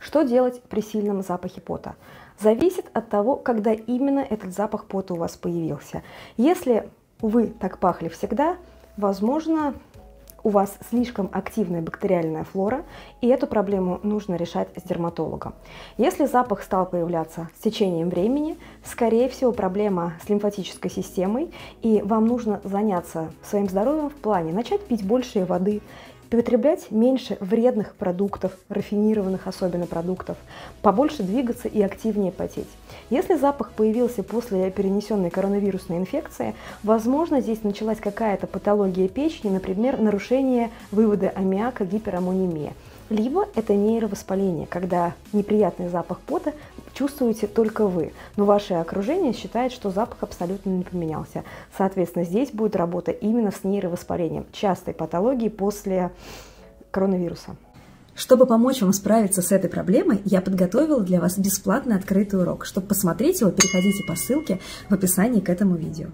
Что делать при сильном запахе пота? Зависит от того, когда именно этот запах пота у вас появился. Если вы так пахли всегда, возможно, у вас слишком активная бактериальная флора, и эту проблему нужно решать с дерматологом. Если запах стал появляться с течением времени, скорее всего проблема с лимфатической системой, и вам нужно заняться своим здоровьем в плане начать пить больше воды, потреблять меньше вредных продуктов, рафинированных особенно продуктов, побольше двигаться и активнее потеть. Если запах появился после перенесенной коронавирусной инфекции, возможно, здесь началась какая-то патология печени, например, нарушение вывода аммиака, гипераммонимия. Либо это нейровоспаление, когда неприятный запах пота чувствуете только вы, но ваше окружение считает, что запах абсолютно не поменялся. Соответственно, здесь будет работа именно с нейровоспалением, частой патологии после коронавируса. Чтобы помочь вам справиться с этой проблемой, я подготовила для вас бесплатный открытый урок. Чтобы посмотреть его, переходите по ссылке в описании к этому видео.